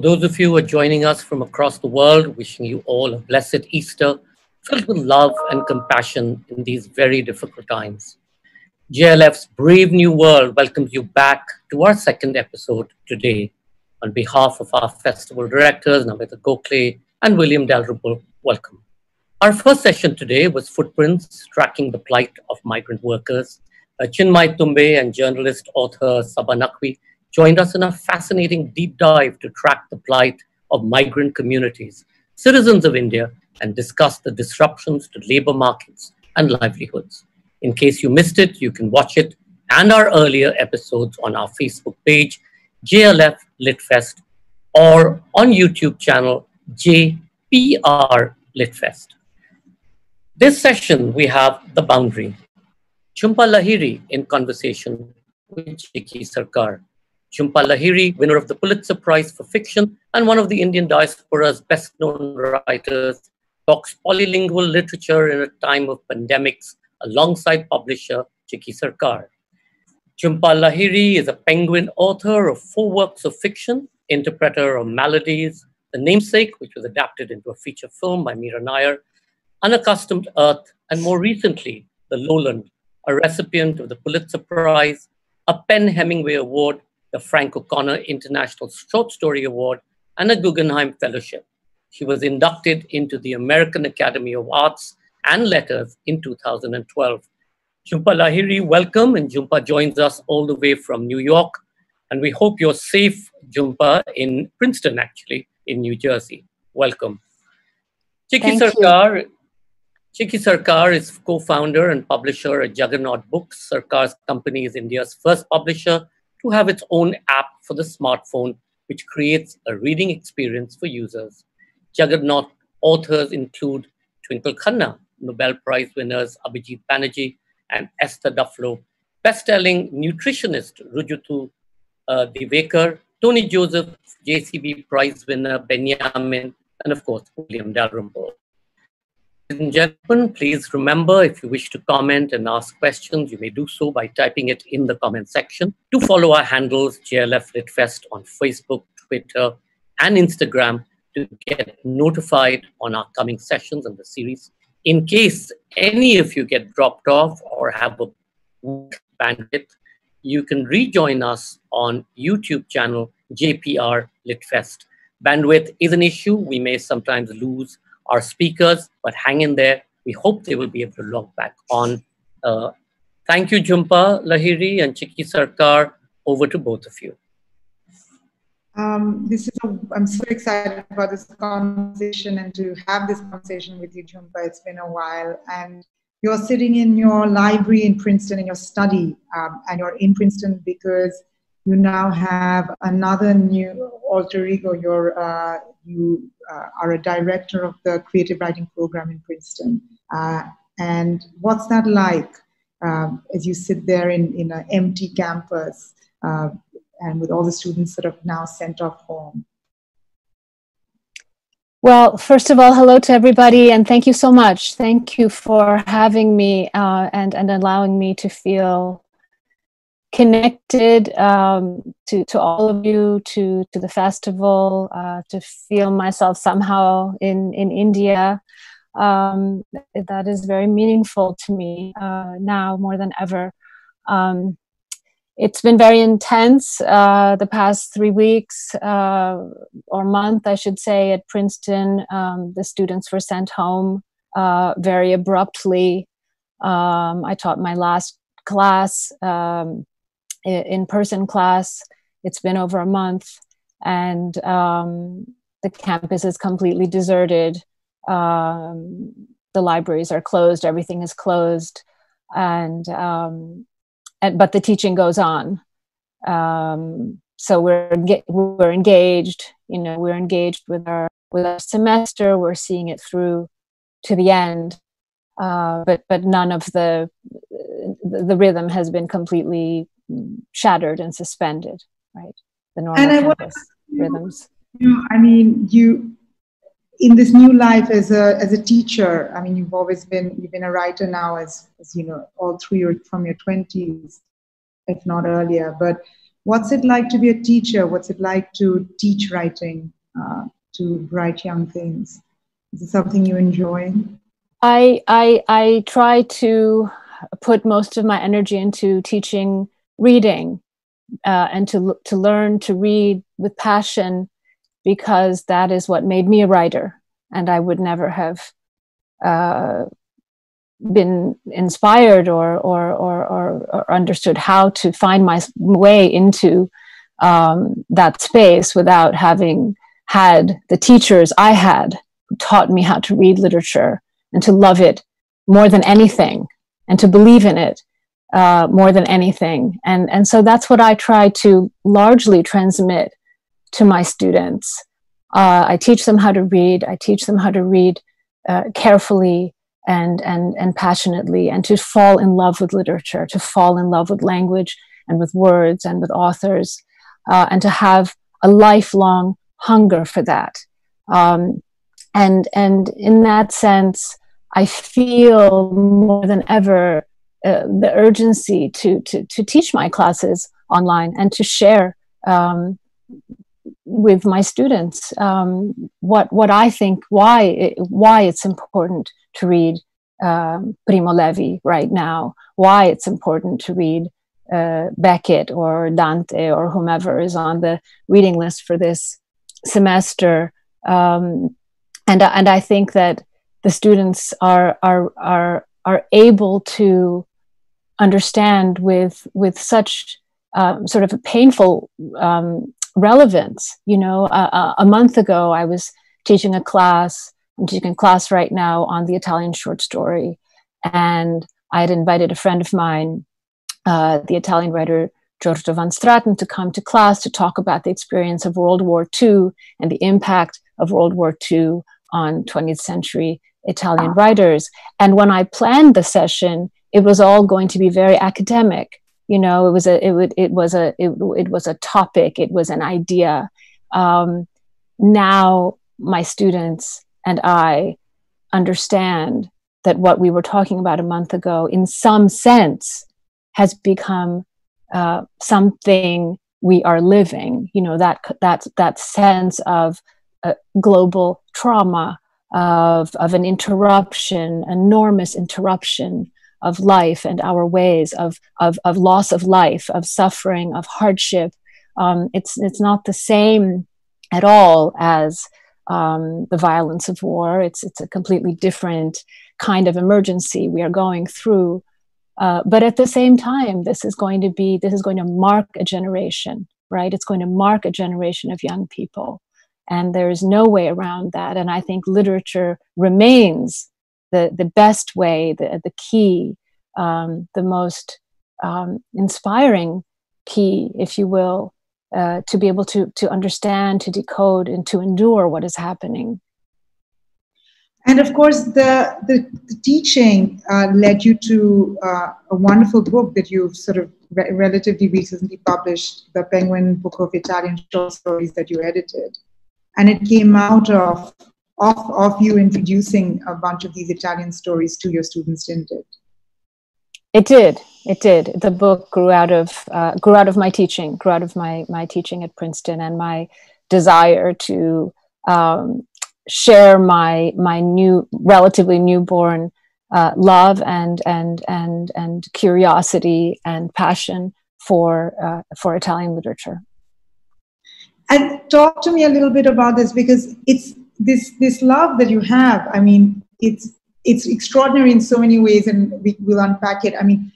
For those of you who are joining us from across the world, wishing you all a blessed Easter filled with love and compassion in these very difficult times. JLF's Brave New World welcomes you back to our second episode today. On behalf of our festival directors, Namita Gokhale and William Dalrymple, welcome. Our first session today was Footprints, Tracking the Plight of Migrant Workers. Uh, Chinmay Tumbe and journalist author Saba Naqvi joined us in a fascinating deep dive to track the plight of migrant communities, citizens of India, and discuss the disruptions to labor markets and livelihoods. In case you missed it, you can watch it and our earlier episodes on our Facebook page, JLF Litfest, or on YouTube channel JPR Litfest. This session, we have The Boundary. Jhumpa Lahiri in conversation with Chiki Sarkar. Jhumpa Lahiri, winner of the Pulitzer Prize for Fiction and one of the Indian diaspora's best known writers, talks polylingual literature in a time of pandemics alongside publisher Chiki Sarkar. Jhumpa Lahiri is a penguin author of four works of fiction, interpreter of Maladies, The Namesake, which was adapted into a feature film by Mira Nair, Unaccustomed Earth, and more recently, The Lowland, a recipient of the Pulitzer Prize, a PEN Hemingway Award, the Frank O'Connor International Short Story Award, and a Guggenheim Fellowship. She was inducted into the American Academy of Arts and Letters in 2012. Jhumpa Lahiri, welcome, and Jhumpa joins us all the way from New York. And we hope you're safe, Jhumpa, in Princeton, actually, in New Jersey. Welcome. Chiki Sarkar, Chiki Sarkar is co-founder and publisher at Juggernaut Books. Sarkar's company is India's first publisher to have its own app for the smartphone, which creates a reading experience for users. Juggernaut authors include Twinkle Khanna, Nobel Prize winners Abhijit Banerjee and Esther Duflo, best-selling nutritionist Rujuta uh, Diwekar, Tony Joseph, JCB Prize winner Benyamin, and of course, William Dalrymple. Ladies and gentlemen, please remember if you wish to comment and ask questions, you may do so by typing it in the comment section. Do follow our handles, JLF Litfest on Facebook, Twitter, and Instagram to get notified on our coming sessions and the series. In case any of you get dropped off or have a bandwidth, you can rejoin us on YouTube channel JPR Litfest. Bandwidth is an issue. We may sometimes lose our speakers, but hang in there. We hope they will be able to log back on. Uh, thank you, Jhumpa Lahiri and Chiki Sarkar. Over to both of you. Um, this is a, I'm so excited about this conversation and to have this conversation with you, Jhumpa. It's been a while, and you're sitting in your library in Princeton in your study, um, and you're in Princeton because you now have another new alter ego. You're uh, you uh, are a director of the creative writing program in Princeton. Uh, and what's that like um, as you sit there in, in an empty campus uh, and with all the students sort of now sent off home? Well, first of all, hello to everybody, and thank you so much. Thank you for having me uh, and, and allowing me to feel connected um, to, to all of you, to, to the festival, uh, to feel myself somehow in, in India. Um, that is very meaningful to me uh, now more than ever. Um, it's been very intense uh, the past three weeks uh, or month, I should say, at Princeton. Um, the students were sent home uh, very abruptly. Um, I taught my last class um, in person class. It's been over a month, and um, the campus is completely deserted. Um, the libraries are closed. Everything is closed, and, um, and but the teaching goes on. Um, so we're we're engaged. You know, we're engaged with our with our semester. We're seeing it through to the end. Uh, but but none of the the rhythm has been completely shattered and suspended, right? The normal and you, rhythms. You know, I mean, you in this new life as a as a teacher. I mean, you've always been you've been a writer now as as you know all through your from your twenties, if not earlier. But What's it like to be a teacher? What's it like to teach writing uh, to bright young things? Is it something you enjoy? I, I, I try to put most of my energy into teaching reading uh, and to, to learn to read with passion because that is what made me a writer. And I would never have uh, been inspired or, or, or, or, understood how to find my way into um, that space without having had the teachers I had who taught me how to read literature and to love it more than anything and to believe in it uh, more than anything. And, and so that's what I try to largely transmit to my students. Uh, I teach them how to read. I teach them how to read uh, carefully and, and, and passionately and to fall in love with literature, to fall in love with language and with words and with authors, uh, and to have a lifelong hunger for that. Um, and, and in that sense, I feel more than ever uh, the urgency to, to, to teach my classes online and to share um, with my students um, what what I think why it, why it's important to read um, Primo Levi right now, why it's important to read uh, Beckett or Dante or whomever is on the reading list for this semester, um, and and I think that the students are are are are able to understand with with such uh, sort of a painful um, relevance. You know, uh, a month ago I was teaching a class. I'm teaching a class right now on the Italian short story, and I had invited a friend of mine, uh, the Italian writer Giorgio Van Straten, to come to class to talk about the experience of World War II and the impact of World War II on 20th century Italian writers. And when I planned the session, it was all going to be very academic. You know, it was a it, would, it was a it, it was a topic. It was an idea. Um, now my students and I understand that what we were talking about a month ago, in some sense, has become uh, something we are living. You know that that that sense of uh, global trauma, of of an interruption, enormous interruption of life and our ways of of of loss of life, of suffering, of hardship. Um, it's it's not the same at all as um, the violence of war. It's it's a completely different kind of emergency we are going through. Uh, but at the same time, this is going to be this is going to mark a generation, right? It's going to mark a generation of young people, and there is no way around that. And I think literature remains the the best way, the the key, um, the most um, inspiring key, if you will, uh, to be able to to understand, to decode, and to endure what is happening. And of course, the the, the teaching uh, led you to uh, a wonderful book that you've sort of re- relatively recently published, the Penguin Book of Italian Short Stories that you edited, and it came out of of of you introducing a bunch of these Italian stories to your students, didn't it? It did. It did. The book grew out of uh, grew out of my teaching, grew out of my my teaching at Princeton, and my desire to um, share my my new, relatively newborn uh, love and and and and curiosity and passion for uh, for Italian literature. And talk to me a little bit about this because it's this this love that you have. I mean, it's it's extraordinary in so many ways, and we will unpack it. I mean,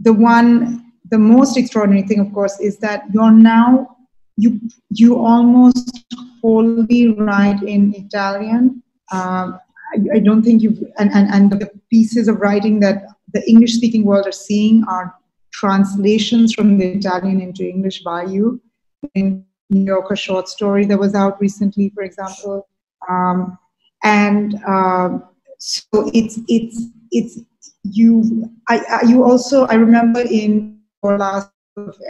the one, the most extraordinary thing, of course, is that you're now you you almost wholly write in Italian. Um, I, I, don't think you've and, and and the pieces of writing that the English speaking world are seeing are translations from the Italian into English by you. In New Yorker short story that was out recently, for example. Um, and um, so it's it's it's you I, I, you also i remember in your last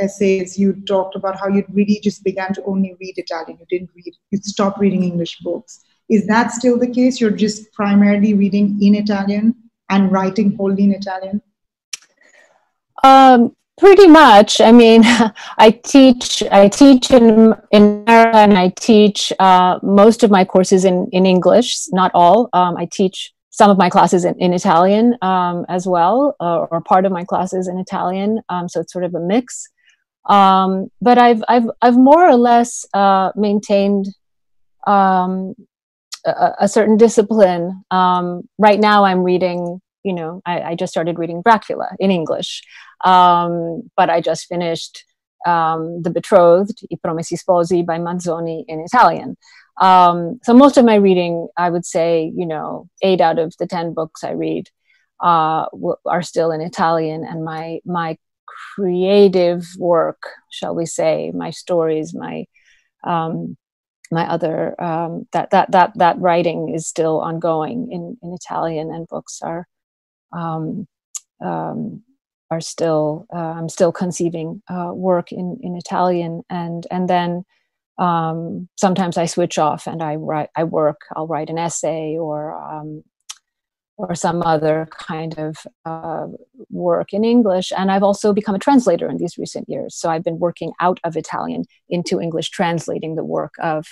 essays you talked about how you really just began to only read italian. You didn't read you stopped reading english books. Is that still the case? You're just primarily reading in italian and writing wholly in italian? Um, pretty much. I mean, I teach I teach in in America, and I teach uh, most of my courses in in English. Not all. Um, I teach some of my classes in, in Italian um, as well, uh, or part of my classes in Italian. Um, so it's sort of a mix. Um, but I've I've I've more or less uh, maintained um, a, a, certain discipline. Um, right now, I'm reading. You know, I, I, just started reading Dracula in English, um, but I just finished um, The Betrothed, I Promessi Sposi by Manzoni in Italian. Um, so most of my reading, I would say, you know, eight out of the ten books I read uh, are still in Italian, and my my creative work, shall we say, my stories, my um, my other um, that that that that writing is still ongoing in in Italian, and books are um, um, are still uh, I'm still conceiving uh, work in in Italian, and and then um, sometimes I switch off and I write I work I'll write an essay or um, or some other kind of uh, work in English. And I've also become a translator in these recent years. So I've been working out of Italian into English, translating the work of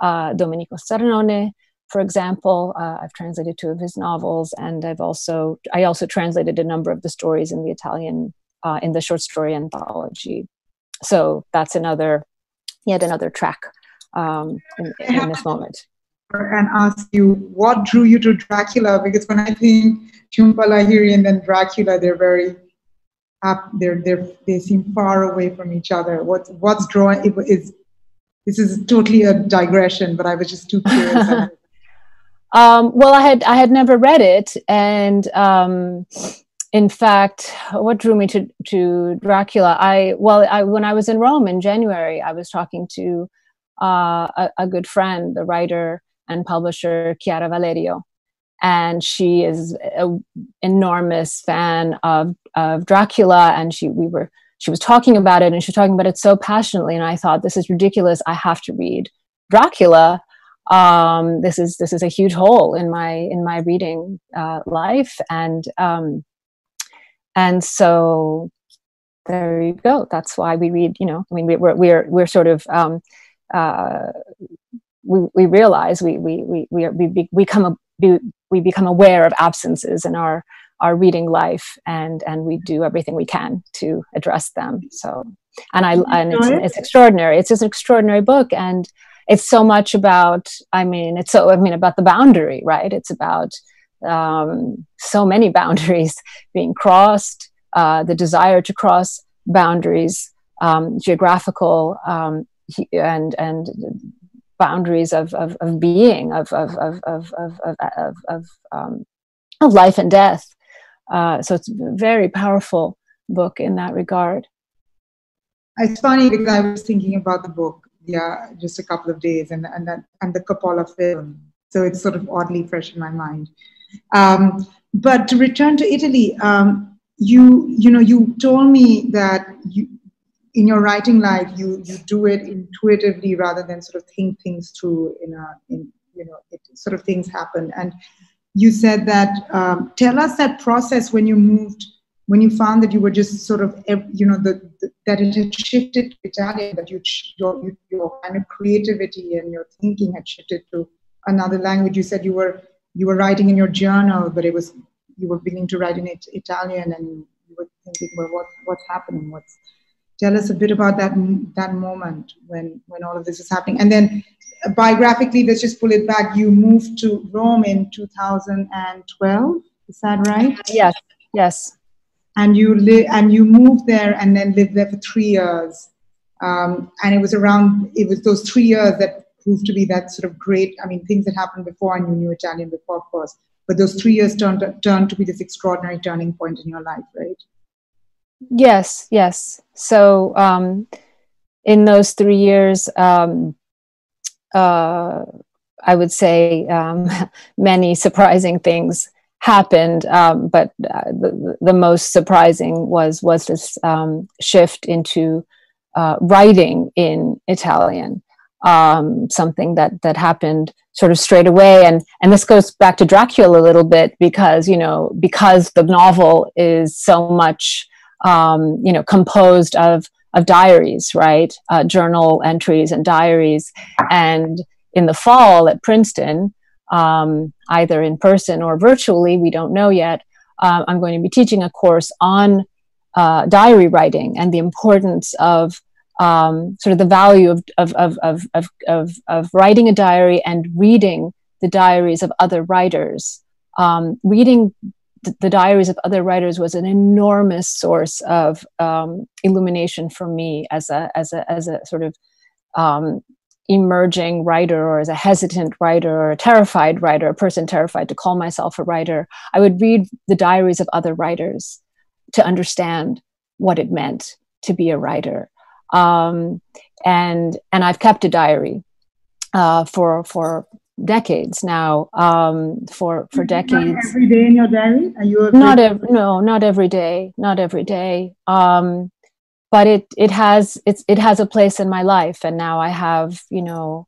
uh, Domenico Starnone, for example. Uh, I've translated two of his novels, and I've also I also translated a number of the stories in the Italian uh, in the short story anthology. So that's another yet another track um, in, in this moment and ask you what drew you to Dracula because when I think Jhumpa Lahiri and then Dracula, they're very up. They're they're they seem far away from each other. What's what's drawing it is this is totally a digression, but I was just too curious. um, well, I had I had never read it, and um, in fact, what drew me to to Dracula? I well, I, when I was in Rome in January, I was talking to uh, a, a, good friend, the writer and publisher Chiara Valerio. And she is an enormous fan of, of Dracula. And she, we were, she was talking about it and she was talking about it so passionately. And I thought, this is ridiculous. I have to read Dracula. Um, this is, this is a huge hole in my, in my reading uh, life. And, um, and so there you go. That's why we read, you know, I mean, we, we're, we're, we're sort of, um, uh, we, we realize we we we we, are, we, be, we become a, we become aware of absences in our our reading life and and we do everything we can to address them so and i and it's, it's extraordinary it's just an extraordinary book and it's so much about i mean it's so i mean about the boundary right it's about um, so many boundaries being crossed uh, the desire to cross boundaries um, geographical um, and and boundaries of, of, of being, of, of, of, of, of, of, of, um, of life and death. Uh, so it's a very powerful book in that regard. It's funny because I was thinking about the book, yeah, just a couple of days, and and that, and the Coppola film. So it's sort of oddly fresh in my mind. Um, but to return to Italy, um, you you know you told me that you in your writing life you you do it intuitively rather than sort of think things through in a in you know it, sort of things happen and you said that um, tell us that process when you moved when you found that you were just sort of you know the, the that it had shifted to italian that you your, your kind of creativity and your thinking had shifted to another language. You said you were you were writing in your journal but it was you were beginning to write in it, italian and you were thinking well what what's happening? What's tell us a bit about that that moment when when all of this is happening. And then uh, biographically let's just pull it back. You moved to rome in 2012 is that right? Yes yes and you live and you moved there and then lived there for three years. Um, and it was around it was those three years that proved to be that sort of great i mean things that happened before and you knew italian before of course. But those three years turned turned to be this extraordinary turning point in your life right? Yes, yes. So um, in those three years, um, uh, I would say um, many surprising things happened, um, but uh, the, the, most surprising was was this um, shift into uh, writing in Italian. Um, something that that happened sort of straight away, and and this goes back to Dracula a little bit because you know because the novel is so much um, you know, composed of of diaries, right? Uh, journal entries and diaries. And in the fall at Princeton, um, either in person or virtually, we don't know yet. Uh, I'm going to be teaching a course on uh, diary writing and the importance of um, sort of the value of, of, of, of, of, writing a diary and reading the diaries of other writers. Um, reading th- the diaries of other writers was an enormous source of um, illumination for me as a, as a, as a sort of um, emerging writer or as a hesitant writer or a terrified writer, a person terrified to call myself a writer. I would read the diaries of other writers to understand what it meant to be a writer. Um, and and I've kept a diary uh, for for decades now. Um, for for decades. Not every day in your diary? Are you not every no, not every day, not every day. Um, but it it has it's it has a place in my life, and now I have you know,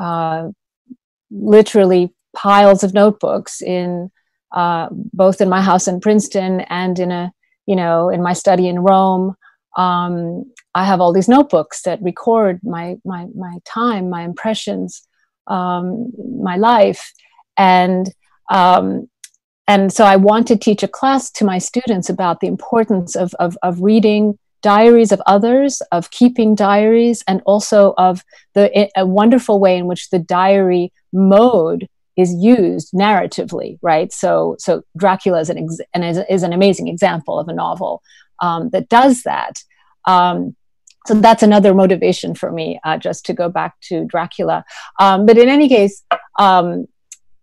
uh, literally piles of notebooks in uh, both in my house in Princeton and in a you know in my study in Rome. Um, I have all these notebooks that record my my my time, my impressions, um, my life, and um, and so I want to teach a class to my students about the importance of of, of reading diaries of others, of keeping diaries, and also of the a wonderful way in which the diary mode is used narratively, right? So, so Dracula is an ex- and is, is, an amazing example of a novel um, that does that. Um, so that's another motivation for me, uh, just to go back to Dracula. Um, but in any case, um,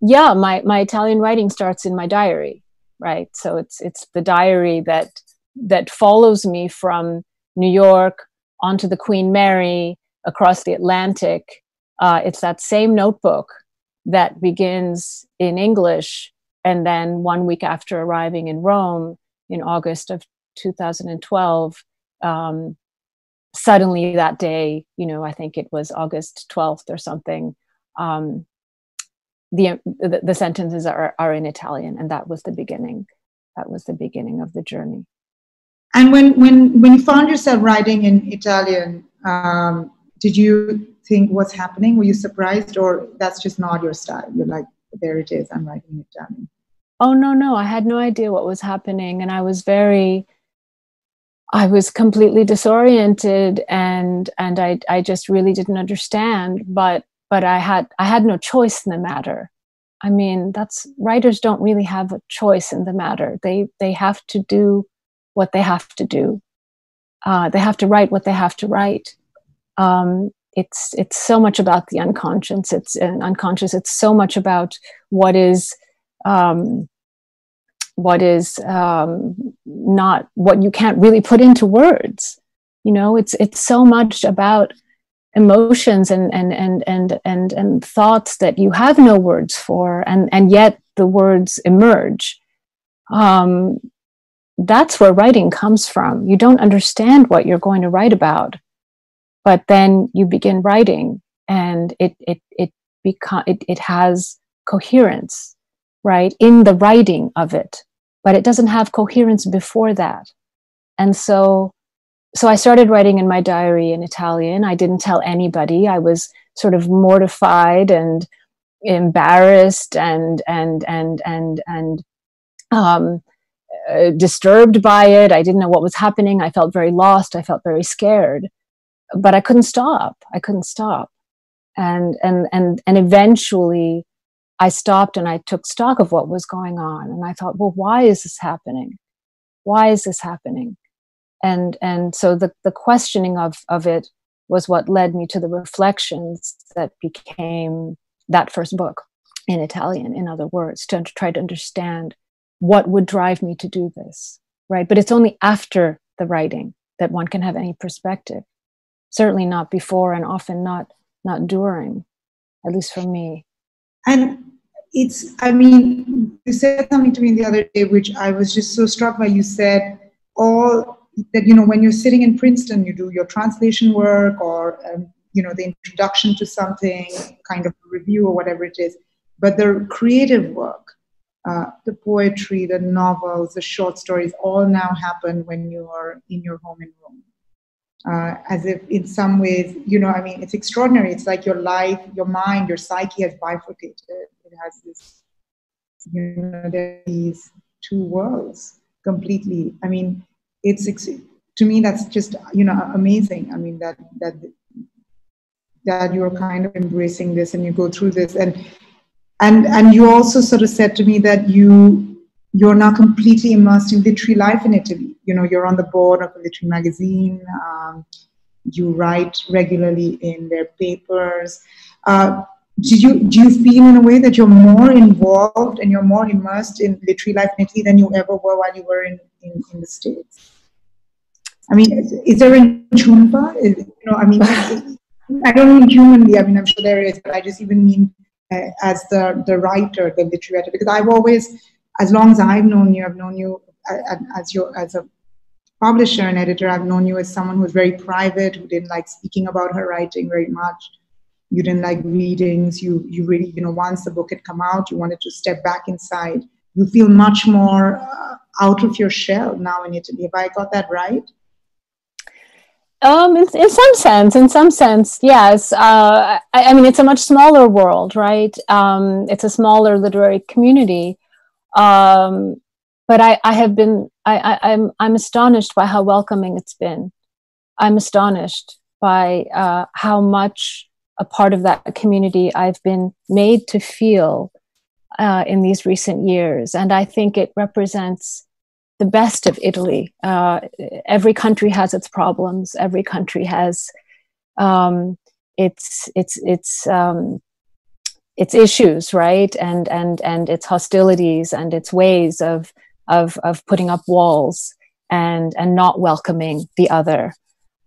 yeah, my my Italian writing starts in my diary, right? So it's it's the diary that that follows me from New York onto the Queen Mary across the Atlantic. Uh, it's that same notebook that begins in English, and then one week after arriving in Rome in August of 2012. Um, suddenly that day, you know, I think it was August 12th or something, um, the, the, the sentences are, are in Italian, and that was the beginning. That was the beginning of the journey. And when when when you found yourself writing in Italian, um, did you think what's happening? Were you surprised, or that's just not your style? You're like, there it is. I'm writing in Italian. Oh no, no, I had no idea what was happening, and I was very I was completely disoriented and and I I just really didn't understand but but I had I had no choice in the matter. I mean, that's writers don't really have a choice in the matter. They they have to do what they have to do. Uh, they have to write what they have to write. Um, it's it's so much about the unconscious. It's uh, unconscious. It's so much about what is um, what is um, not what you can't really put into words you know it's it's so much about emotions and and and and and, and thoughts that you have no words for and and yet the words emerge um, that's where writing comes from you don't understand what you're going to write about but then you begin writing and it it it become it, it has coherence right, in the writing of it, but it doesn't have coherence before that. And so, so I started writing in my diary in Italian. I didn't tell anybody. I was sort of mortified and embarrassed and and and and and um, uh, disturbed by it. I didn't know what was happening. I felt very lost. I felt very scared, but I couldn't stop. I couldn't stop, and and and and eventually, I stopped and I took stock of what was going on. And I thought, well, why is this happening? Why is this happening? And, and so the, the questioning of, of it was what led me to the reflections that became that first book in Italian, in other words, to, to try to understand what would drive me to do this, right? But it's only after the writing that one can have any perspective. Certainly not before, and often not not during, at least for me. And it's, I mean, you said something to me the other day, which I was just so struck by. You said all that, you know, when you're sitting in Princeton, you do your translation work or, um, you know, the introduction to something, kind of review or whatever it is. But the creative work, uh, the poetry, the novels, the short stories all now happen when you're in your home in Rome. Uh, as if in some ways, you know, I mean, it's extraordinary. It's like your life, your mind, your psyche has bifurcated. It has this, you know, these two worlds completely. I mean, it's to me that's just you know amazing. I mean that that that you're kind of embracing this and you go through this and and and you also sort of said to me that you you're now completely immersed in literary life in Italy. You know, you're on the board of a literary magazine. Um, you write regularly in their papers. Uh, do you do you feel in a way that you're more involved and you're more immersed in literary life in Italy than you ever were while you were in, in, in the States? I mean, is, is there a Jhumpa? Is, you know, I mean, I don't mean humanly. I mean, I'm sure there is, but I just even mean as the the writer, the literary writer, because I've always, as long as I've known you, I've known you uh, as your as a publisher and editor. I've known you as someone who's very private, who didn't like speaking about her writing very much. You didn't like readings. You you really, you know, once the book had come out, you wanted to step back inside. You feel much more uh, out of your shell now in Italy. Have I got that right? Um, in, in some sense, in some sense, yes. Uh, I, I, mean, it's a much smaller world, right? Um, it's a smaller literary community. Um, but I, I have been, I, I, I'm, I'm astonished by how welcoming it's been. I'm astonished by uh, how much a part of that community I've been made to feel uh, in these recent years, and I think it represents the best of Italy. Uh, every country has its problems. Every country has um, its its its um, its issues, right? And and and its hostilities and its ways of of of putting up walls and and not welcoming the other.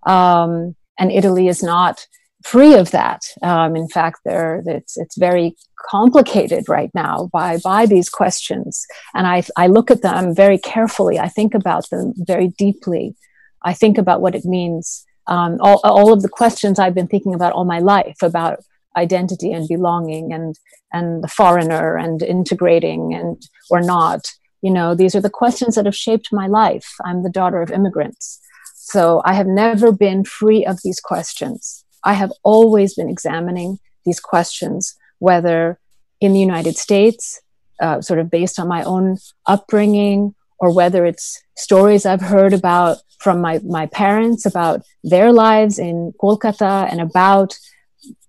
Um, and Italy is not free of that. Um, in fact, there it's it's very complicated right now by by these questions, and I I look at them very carefully. I think about them very deeply. I think about what it means. Um, all all of the questions I've been thinking about all my life about identity and belonging and and the foreigner and integrating and or not. You know, these are the questions that have shaped my life. I'm the daughter of immigrants. So I have never been free of these questions. I have always been examining these questions, whether in the United States, uh, sort of based on my own upbringing, or whether it's stories I've heard about from my, my parents about their lives in Kolkata and about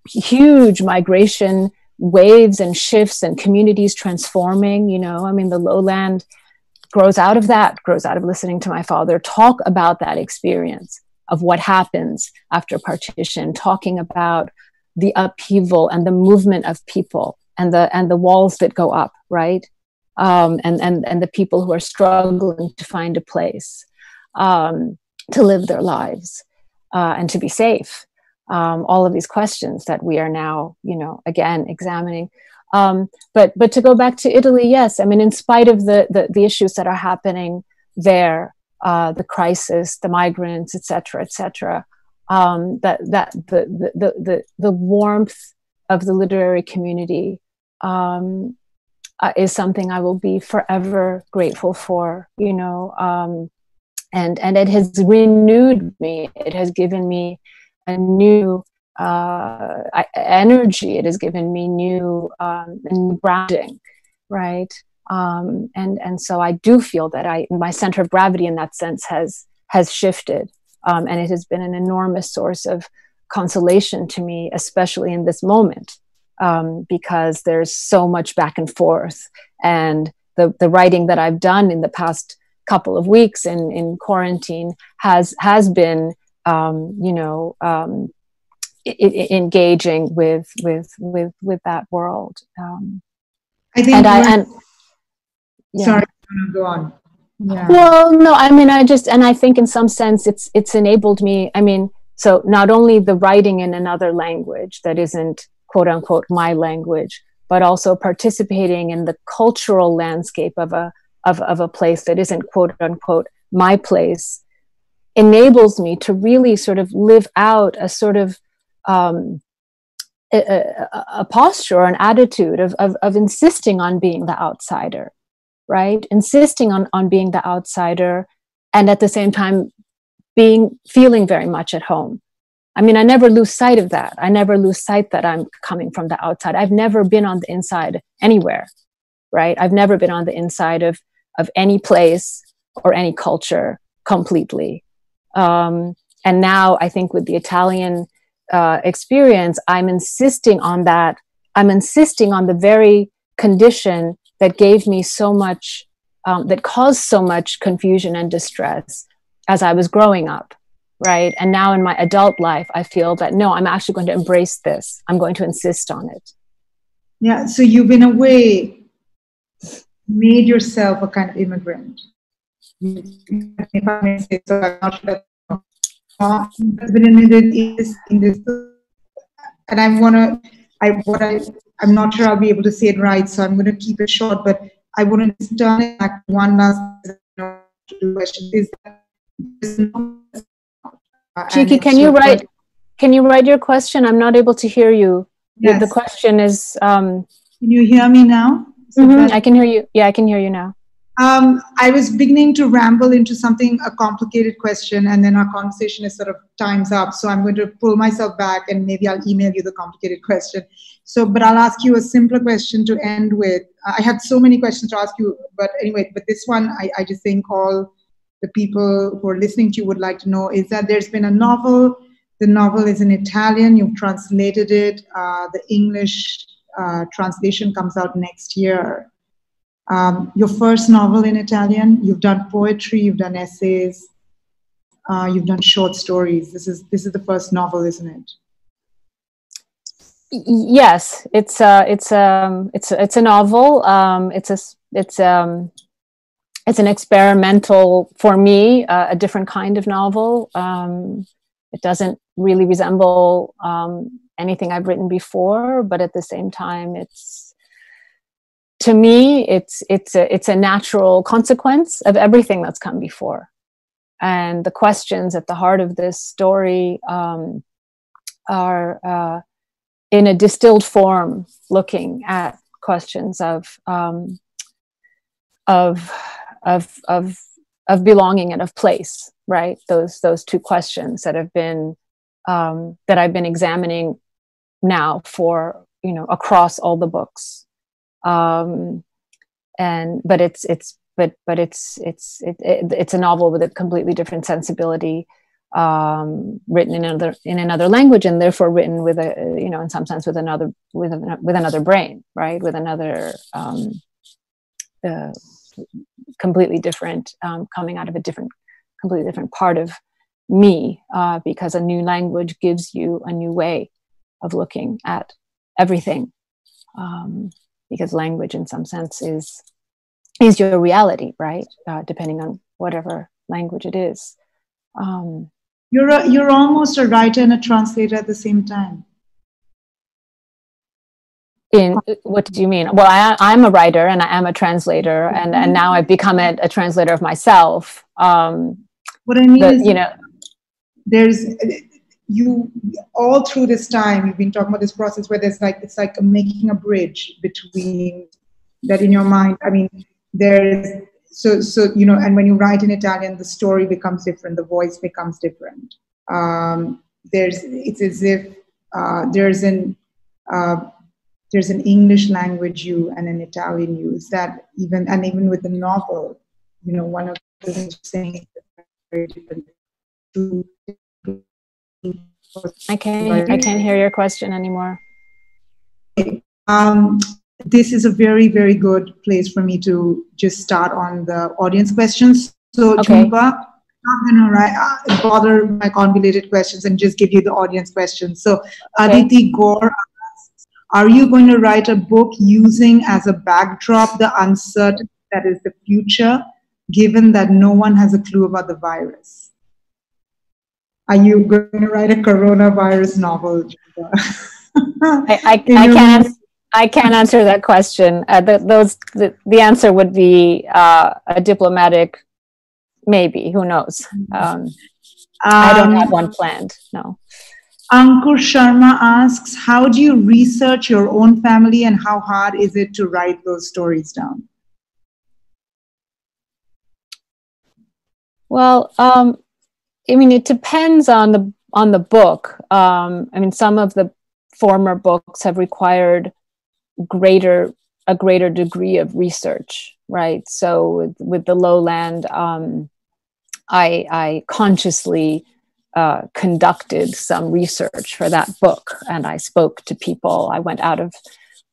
huge migration waves and shifts and communities transforming. You know, I mean, the lowland grows out of that, grows out of listening to my father talk about that experience of what happens after partition, talking about the upheaval and the movement of people and the and the walls that go up, right? Um, and and and the people who are struggling to find a place um, to live their lives uh, and to be safe. Um, all of these questions that we are now, you know, again examining. Um, but but to go back to Italy, yes, I mean, in spite of the the, the issues that are happening there, uh, the crisis, the migrants, etc., etc. Um, that that the, the the the warmth of the literary community um, uh, is something I will be forever grateful for. You know, um, and and it has renewed me. It has given me a new uh, energy. It has given me new um, grounding, right? um, and and so I do feel that I my center of gravity in that sense has has shifted, um, and it has been an enormous source of consolation to me, especially in this moment, um, because there's so much back and forth, and the the writing that I've done in the past couple of weeks in in quarantine has has been um, you know um, engaging with with with with that world. Um, I think and I and yeah. Sorry, go on. Yeah. Well, no, I mean, I just, and I think in some sense it's, it's enabled me. I mean, so not only the writing in another language that isn't quote unquote my language, but also participating in the cultural landscape of a, of, of a place that isn't quote unquote my place enables me to really sort of live out a sort of um, a, a, a, posture or an attitude of, of, of insisting on being the outsider right? Insisting on, on being the outsider and at the same time being feeling very much at home. I mean, I never lose sight of that. I never lose sight that I'm coming from the outside. I've never been on the inside anywhere, right? I've never been on the inside of of any place or any culture completely. Um, and now I think with the Italian uh, experience, I'm insisting on that. I'm insisting on the very condition that gave me so much, um, that caused so much confusion and distress as I was growing up, right? And now in my adult life, I feel that no, I'm actually going to embrace this. I'm going to insist on it. Yeah. So you've in a way made yourself a kind of immigrant. If I may say so, I'm not sure in this, in this, and I want to, I what I, I'm not sure I'll be able to say it right, so I'm going to keep it short. But I want to turn it back one last question: Is Chiki, can you write? Can you write your question? I'm not able to hear you. Yes. The question is. Um, can you hear me now? Mm-hmm, I can hear you. Yeah, I can hear you now. Um, I was beginning to ramble into something, a complicated question, and then our conversation is sort of time's up. So I'm going to pull myself back and maybe I'll email you the complicated question. So, but I'll ask you a simpler question to end with. I had so many questions to ask you, but anyway, but this one I, I just think all the people who are listening to you would like to know is that there's been a novel. The novel is in Italian. You've translated it. Uh, the English uh, translation comes out next year. Um, your first novel in Italian. You've done poetry. You've done essays. Uh, you've done short stories. This is this is the first novel, isn't it? Yes, it's a it's um it's a, it's a novel. Um, it's a it's um it's an experimental for me uh, a different kind of novel. Um, it doesn't really resemble um, anything I've written before, but at the same time, it's to me, it's it's a it's a natural consequence of everything that's come before, and the questions at the heart of this story um, are uh, in a distilled form, looking at questions of um, of of of of belonging and of place, right? Those those two questions that have been um, that I've been examining now for you know across all the books um and but it's it's but but it's it's it, it, it's a novel with a completely different sensibility um, written in another in another language and therefore written with a you know in some sense with another with a, with another brain right? With another um, uh, completely different um, coming out of a different completely different part of me uh, because a new language gives you a new way of looking at everything. Um, because language in some sense is is your reality right? Uh, depending on whatever language it is. Um, you're a, you're almost a writer and a translator at the same time. In what do you mean? Well I, i'm a writer and i am a translator and, and now i've become a, a translator of myself. Um, what i mean the, is you know there's you all through this time you've been talking about this process where there's like it's like making a bridge between that in your mind i mean there's so so you know and when you write in italian the story becomes different the voice becomes different. Um, there's it's as if uh, there's an uh, there's an english language you and an italian you. Is that even and even with the novel you know one of the things saying different I can't. I can't hear your question anymore. Um, this is a very, very good place for me to just start on the audience questions. So, okay. Jhumpa, I'm not gonna uh, bother my convoluted questions and just give you the audience questions. So, okay. Aditi Gore asks, are you going to write a book using as a backdrop the uncertainty that is the future, given that no one has a clue about the virus? Are you going to write a coronavirus novel? I, I, I can't. I can't answer that question. Uh, the, those the, the answer would be uh, a diplomatic, maybe. Who knows? Um, um, I don't have one planned. No. Ankur Sharma asks, "How do you research your own family, and how hard is it to write those stories down?" Well, um, I mean, it depends on the on the book. Um, I mean, some of the former books have required greater a greater degree of research, right? So with, with the lowland, um, I, I consciously uh, conducted some research for that book, and I spoke to people. I went out of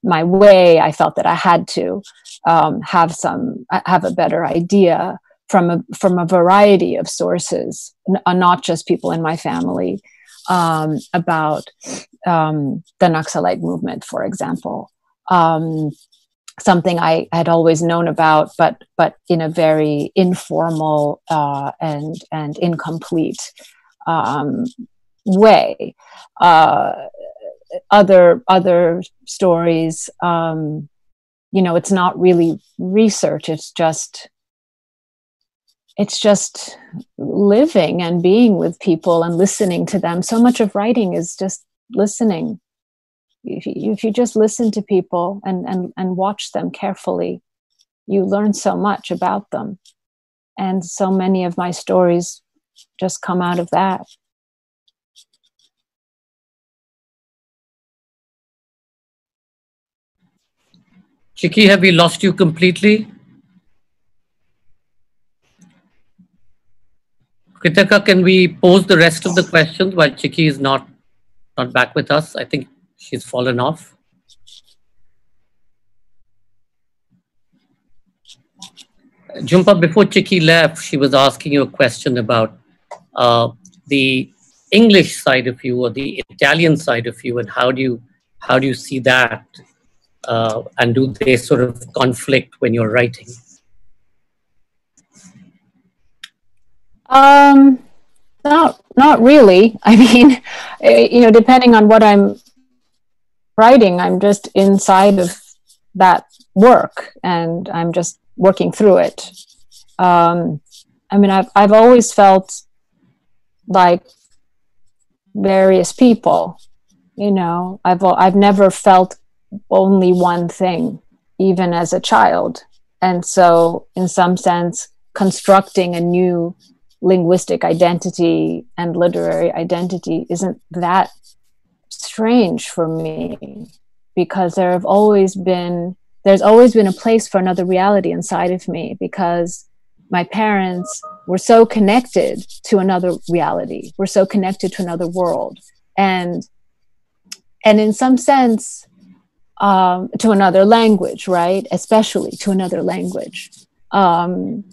my way. I felt that I had to um, have some have a better idea from a from a variety of sources, n- uh, not just people in my family, um, about um, the Naxalite movement, for example. Um, something I had always known about, but but in a very informal uh, and and incomplete um, way. Uh, other other stories, um, you know, it's not really research. It's just it's just living and being with people and listening to them. So much of writing is just listening if you, if you just listen to people and, and, and watch them carefully, you learn so much about them. And so many of my stories just come out of that. Chiki, have we lost you completely? Kritaka, can we pose the rest of the questions while Chiki is not not back with us? I think she's fallen off. Jhumpa, before Chiki left, she was asking you a question about uh, the English side of you or the Italian side of you, and how do you how do you see that, uh, and do they sort of conflict when you're writing? Um, not not really. I mean, eh, you know, depending on what I'm writing i'm just inside of that work and i'm just working through it um, i mean I've, I've always felt like various people you know i've i've never felt only one thing even as a child and so in some sense constructing a new linguistic identity and literary identity isn't that strange for me because there have always been there's always been a place for another reality inside of me because my parents were so connected to another reality we're so connected to another world. And and in some sense um, to another language right? Especially to another language. Um,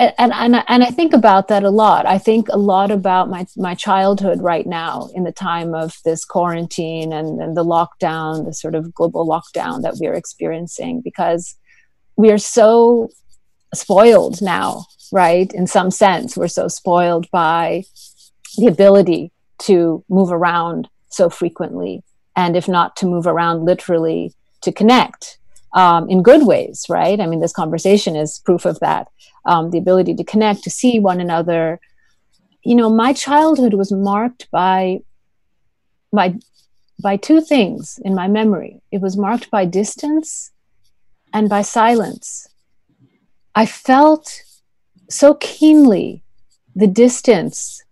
and, and, and I think about that a lot. I think a lot about my, my childhood right now in the time of this quarantine and, and the lockdown, the sort of global lockdown that we're experiencing, because we are so spoiled now, right? In some sense, we're so spoiled by the ability to move around so frequently, and if not to move around literally, to connect um, in good ways, right? I mean, this conversation is proof of that um, the ability to connect, to see one another. You know, my childhood was marked by by by two things in my memory. It was marked by distance and by silence. I felt so keenly the distance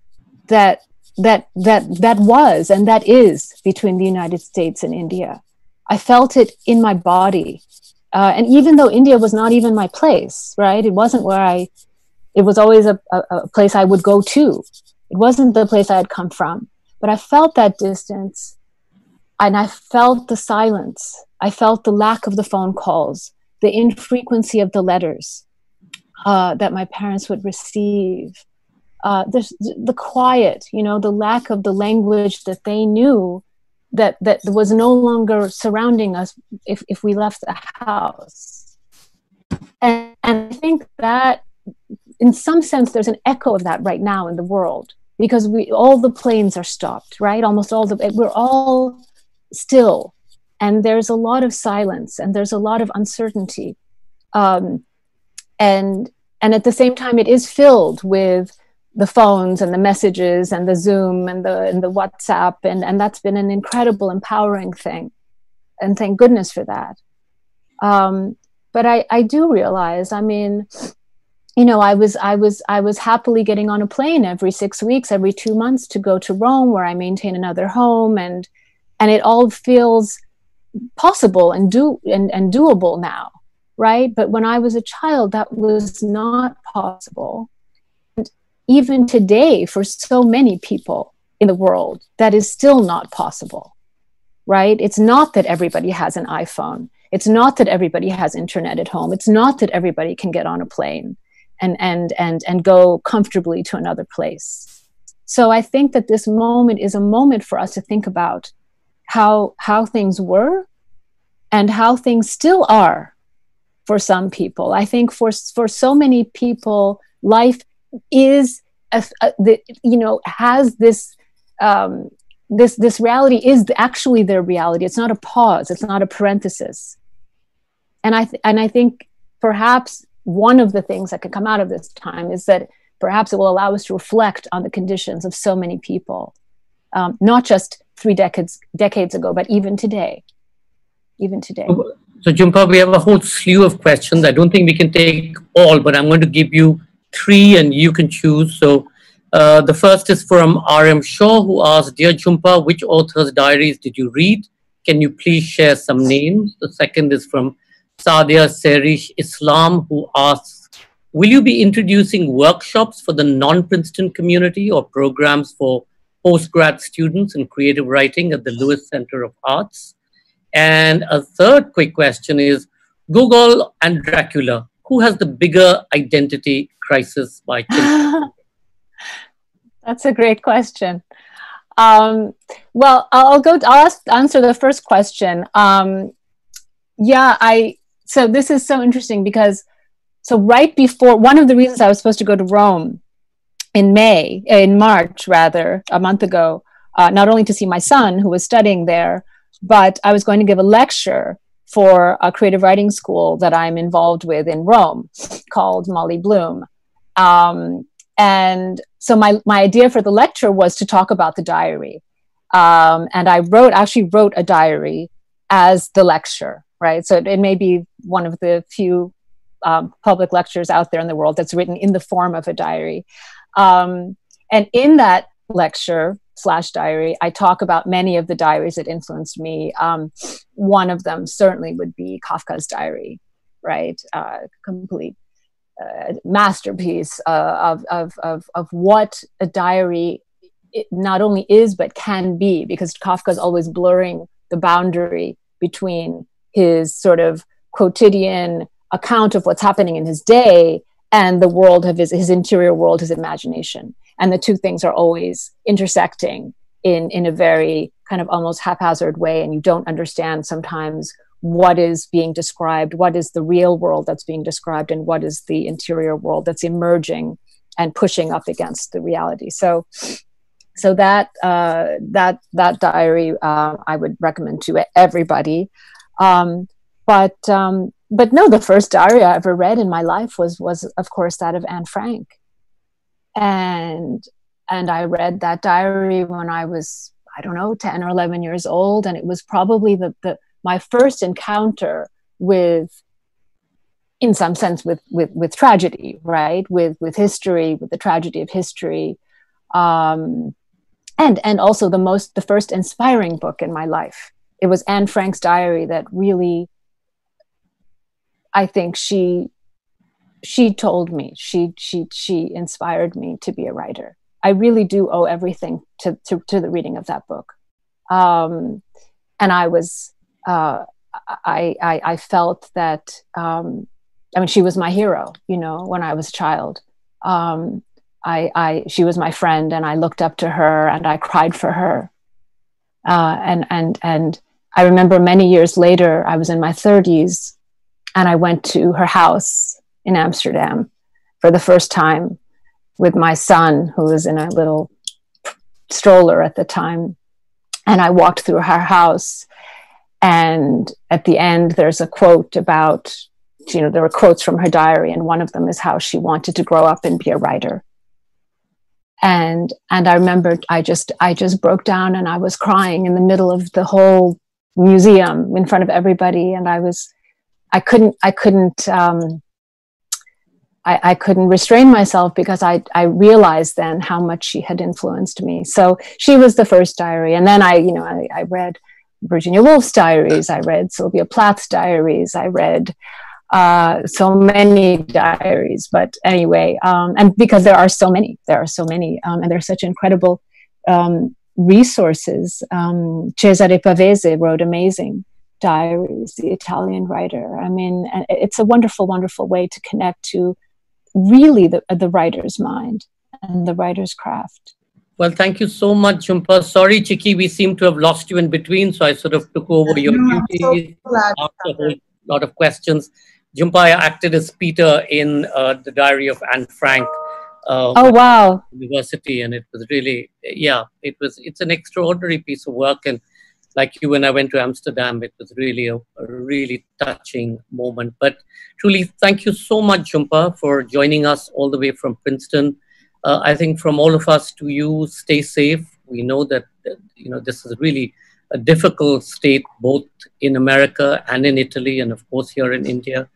that that that that was and that is between the United States and India. I felt it in my body uh, and even though India was not even my place, right? It wasn't where I, it was always a, a, a place I would go to. It wasn't the place I had come from. But I felt that distance and I felt the silence. I felt the lack of the phone calls, the infrequency of the letters uh, that my parents would receive. Uh, the, the quiet, you know, the lack of the language that they knew that that was no longer surrounding us if, if we left the house. And, and i think that in some sense there's an echo of that right now in the world because we all the planes are stopped right? Almost all the we're all still and there's a lot of silence and there's a lot of uncertainty. Um, and and at the same time it is filled with the phones and the messages and the Zoom and the and the WhatsApp. And and that's been an incredible empowering thing, and thank goodness for that. Um, but I I do realize, I mean, you know i was i was i was happily getting on a plane every six weeks every two months to go to rome where i maintain another home. And and it all feels possible and do and, and doable now right? But when i was a child that was not possible even today for so many people in the world that is still not possible right? It's not that everybody has an iphone. It's not that everybody has internet at home. It's not that everybody can get on a plane and and and and go comfortably to another place. So i think that this moment is a moment for us to think about how how things were and how things still are for some people. I think for for so many people life is a, a, the, you know has this um, this this reality is actually their reality it's not a pause it's not a parenthesis and i th- and i think perhaps one of the things that could come out of this time is that perhaps it will allow us to reflect on the conditions of so many people, um, not just three decades decades ago, but even today. Even today. So, Jhumpa, we have a whole slew of questions. I don't think we can take all, but I'm going to give you three and you can choose. So, uh, the first is from R.M. Shaw, who asked, Dear Jhumpa, which author's diaries did you read? Can you please share some names? The second is from Sadia Serish Islam, who asks, will you be introducing workshops for the non-Princeton community or programs for postgrad students in creative writing at the Lewis Center of Arts? And a third quick question is, Gogol and Dracula, who has the bigger identity crisis by That's a great question. Um, well, I'll go. I'll ask, answer the first question. Um, yeah, I so this is so interesting because so right before one of the reasons I was supposed to go to Rome in May, in March rather, a month ago, uh, not only to see my son who was studying there, but I was going to give a lecture for a creative writing school that I'm involved with in Rome called Molly Bloom. Um, and so my, my idea for the lecture was to talk about the diary. Um, and I wrote, actually wrote a diary as the lecture right? So it, it may be one of the few um, public lectures out there in the world that's written in the form of a diary. Um, and in that lecture slash diary, I talk about many of the diaries that influenced me. Um, one of them certainly would be Kafka's diary, right? Uh, complete uh, masterpiece uh, of, of, of, of what a diary not only is but can be because Kafka's always blurring the boundary between his sort of quotidian account of what's happening in his day and the world of his, his interior world, his imagination. And the two things are always intersecting in, in a very kind of almost haphazard way. And you don't understand sometimes what is being described, what is the real world that's being described, and what is the interior world that's emerging and pushing up against the reality. So, so that uh, that that diary uh, I would recommend to everybody. Um, but um, but no, the first diary I ever read in my life was was of course that of Anne Frank, and and I read that diary when I was I don't know ten or eleven years old, and it was probably the the my first encounter with in some sense with with with tragedy right? With with history with the tragedy of history. Um and and also the most the first inspiring book in my life. It was Anne Frank's diary that really I think she she told me she she she inspired me to be a writer. I really do owe everything to to, to the reading of that book, um, and I was uh, I, I, I felt that um, I mean she was my hero. You know, when I was a child, um, I I she was my friend, and I looked up to her, and I cried for her, uh, and and and I remember many years later, I was in my 30s and I went to her house in Amsterdam for the first time with my son, who was in a little stroller at the time. And I walked through her house. And at the end, there's a quote about, you know, there were quotes from her diary, and one of them is how she wanted to grow up and be a writer and and i remember i just i just broke down and i was crying in the middle of the whole museum in front of everybody and i was i couldn't i couldn't um, I, I, couldn't restrain myself because I, I realized then how much she had influenced me. So she was the first diary. And then I, you know, I, I read Virginia Woolf's diaries. I read Sylvia Plath's diaries. I read uh, so many diaries. But anyway, um, and because there are so many, there are so many, um, and there's such incredible um, resources. Um, Cesare Pavese wrote amazing diaries, the Italian writer. I mean, it's a wonderful, wonderful way to connect to really the, the writer's mind and the writer's craft. Well, thank you so much, Jhumpa. Sorry, Chiki, we seem to have lost you in between, so I sort of took over your no, duties so after a whole lot of questions. Jhumpa acted as Peter in uh, the Diary of Anne Frank. Uh, oh wow! University, and it was really, yeah, it was. It's an extraordinary piece of work, and like you, when I went to Amsterdam, it was really a, a really touching moment. But truly, thank you so much, Jhumpa, for joining us all the way from Princeton. Uh, I think from all of us to you, stay safe. We know that, that you know this is really a difficult state, both in America and in Italy, and of course here in India.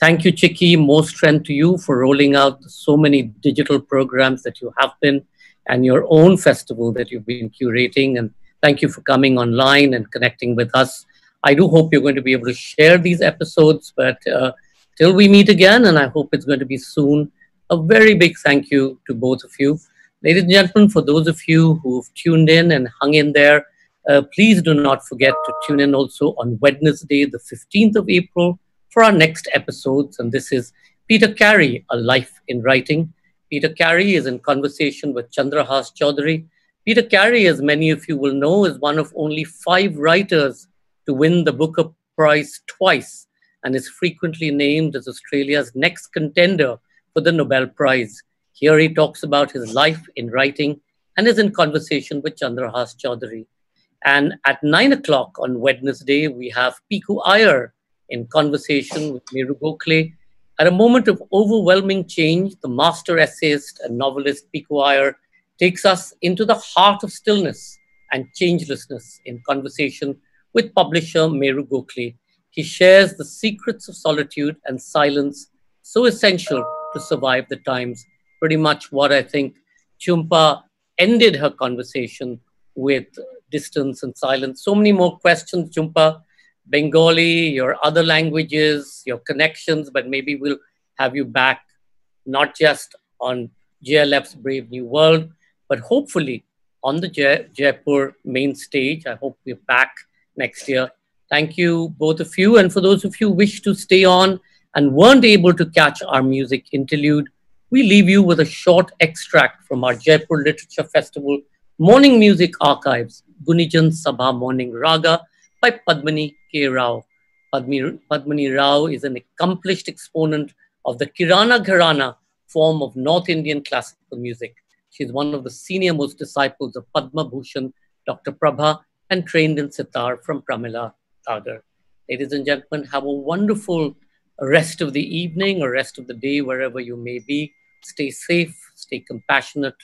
Thank you, Chiki. More strength to you for rolling out so many digital programs that you have been and your own festival that you've been curating. And thank you for coming online and connecting with us. I do hope you're going to be able to share these episodes, but uh, till we meet again, and I hope it's going to be soon, a very big thank you to both of you. Ladies and gentlemen, for those of you who've tuned in and hung in there, uh, please do not forget to tune in also on Wednesday, the 15th of April, for our next episodes. And this is Peter Carey, A Life in Writing. Peter Carey is in conversation with Chandrahas Choudhury. Peter Carey, as many of you will know, is one of only five writers to win the Booker Prize twice and is frequently named as Australia's next contender for the Nobel Prize. Here he talks about his life in writing and is in conversation with Chandrahas Choudhury. And at nine o'clock on Wednesday, we have Pico Iyer, in conversation with Meru Gokhale. At a moment of overwhelming change, the master essayist and novelist Pico Iyer takes us into the heart of stillness and changelessness in conversation with publisher Meru Gokhale. He shares the secrets of solitude and silence so essential to survive the times. Pretty much what I think Jhumpa ended her conversation with distance and silence. So many more questions, Jhumpa. Bengali, your other languages, your connections, but maybe we'll have you back not just on JLF's Brave New World, but hopefully on the Jaipur main stage. I hope we're back next year. Thank you, both of you. And for those of you who wish to stay on and weren't able to catch our music interlude, we leave you with a short extract from our Jaipur Literature Festival Morning Music Archives, Gunijan Sabha Morning Raga by Padmini K. Rao. Padmini, Padmini Rao is an accomplished exponent of the Kirana Gharana form of North Indian classical music. She is one of the senior most disciples of Padma Bhushan, Dr. Prabha, and trained in sitar from Pramila Thagar. Ladies and gentlemen, have a wonderful rest of the evening or rest of the day, wherever you may be. Stay safe, stay compassionate.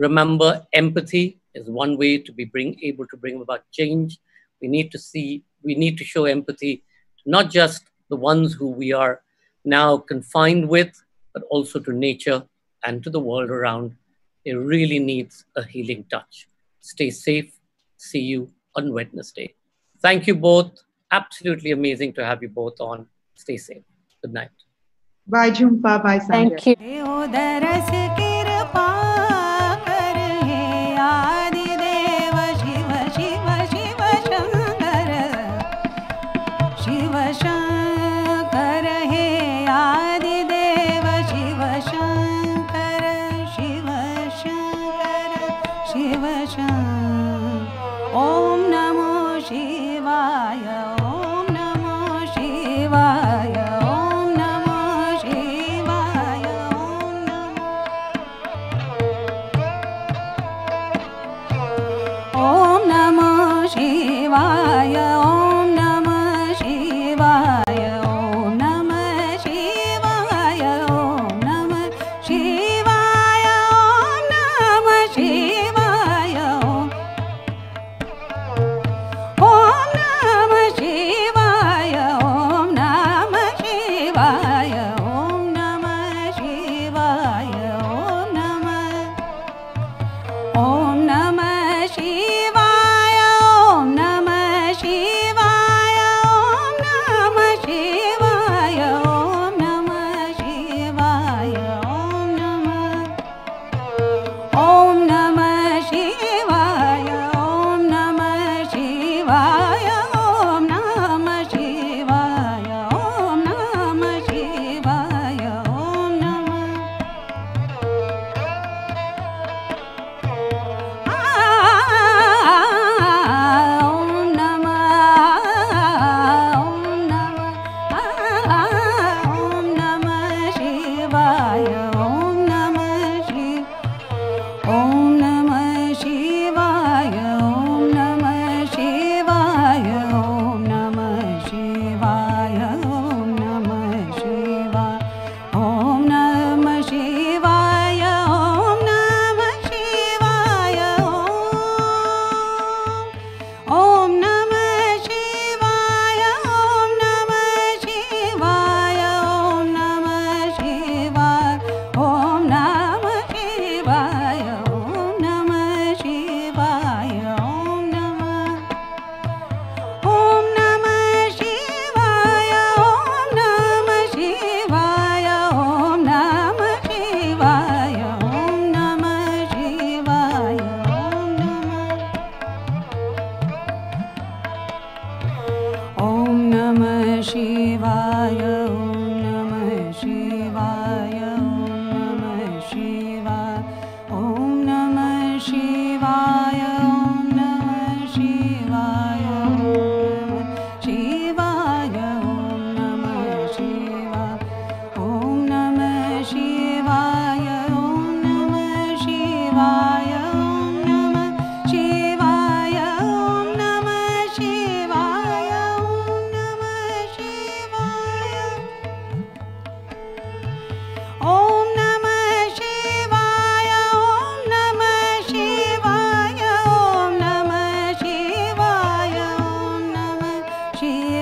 Remember, empathy is one way to be bring, able to bring about change. We need to see, we need to show empathy not just the ones who we are now confined with, but also to nature and to the world around. It really needs a healing touch. Stay safe. See you on Wednesday. Thank you both. Absolutely amazing to have you both on. Stay safe. Good night. Bye, Jhumpa. Bye, Sanjay. Thank you. Oh,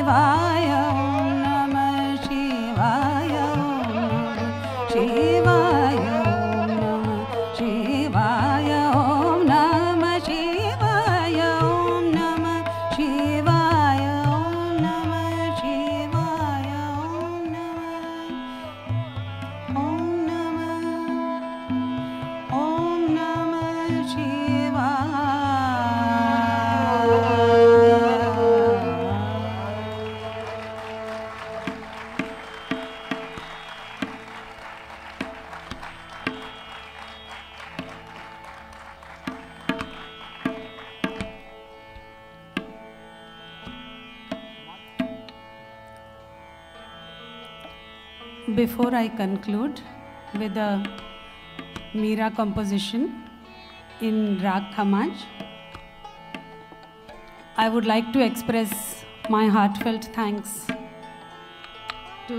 Shiva Before I conclude with a Mira composition in Rag Khamaj, I would like to express my heartfelt thanks to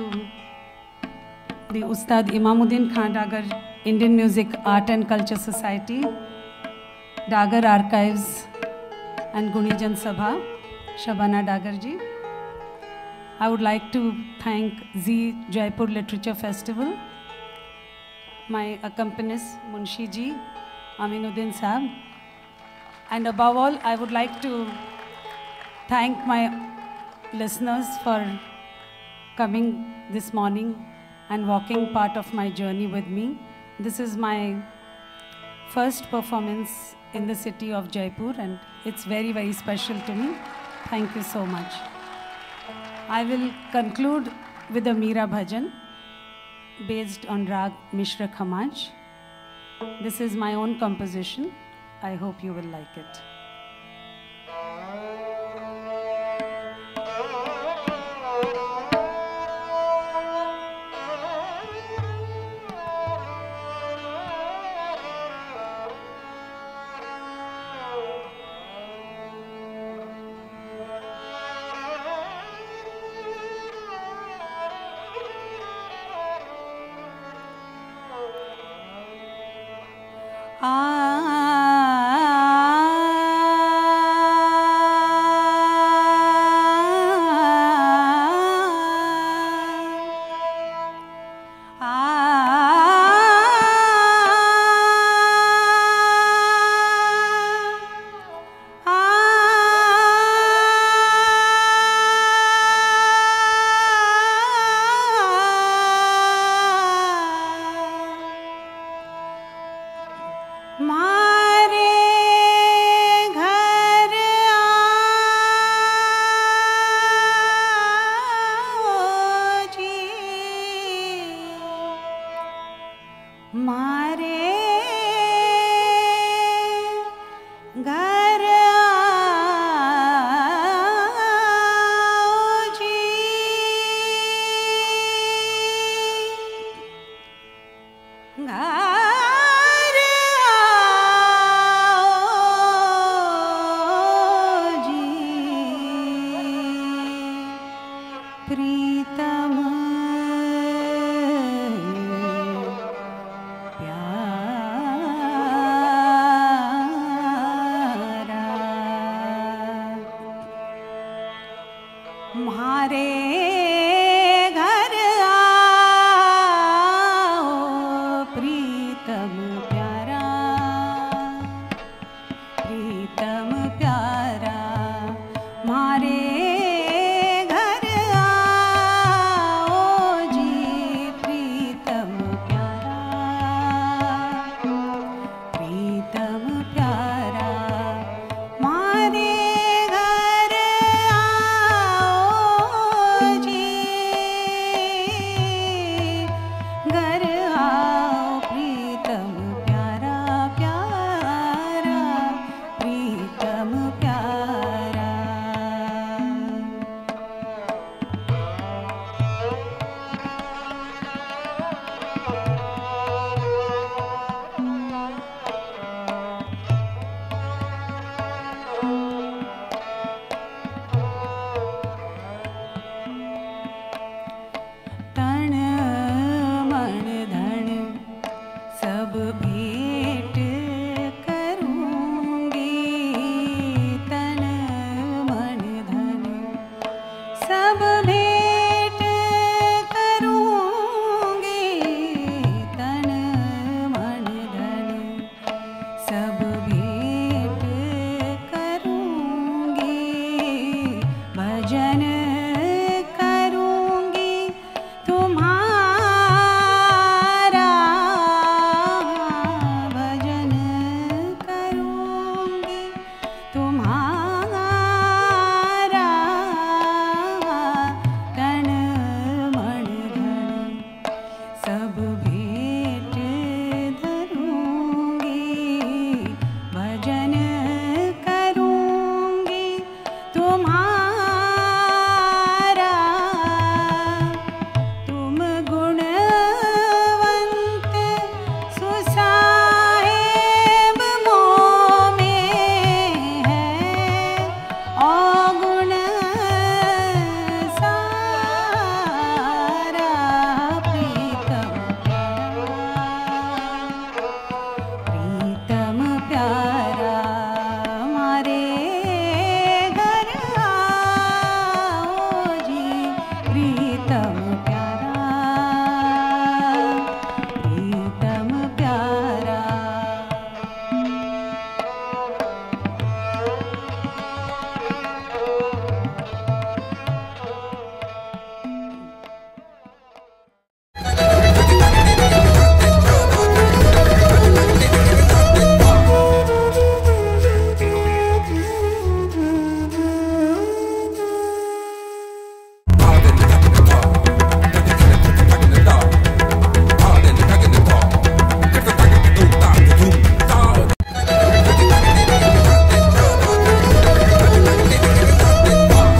the Ustad Imamuddin Khan Dagar Indian Music Art and Culture Society, Dagar Archives and Gunijan Sabha, Shabana Dagar ji. I would like to thank Z Jaipur Literature Festival, my accompanist Munshi ji, Aminuddin Saab, and above all, I would like to thank my listeners for coming this morning and walking part of my journey with me. This is my first performance in the city of Jaipur, and it's very, very special to me. Thank you so much. I will conclude with a Meera Bhajan based on Rag Mishra Khamaj. This is my own composition. I hope you will like it. प्रीतमा।